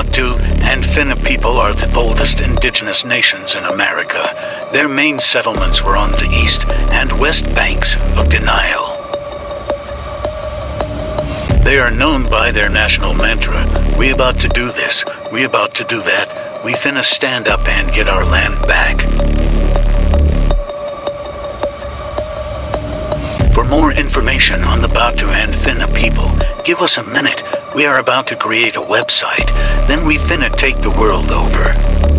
to, and Finna people are the oldest indigenous nations in America. Their main settlements were on the east and west banks of the Nile. They are known by their national mantra, we about to do this, we about to do that, we finna stand up and get our land back. For more information on the Bou-To and Finna people, give us a minute. We are about to create a website. Then we finna take the world over.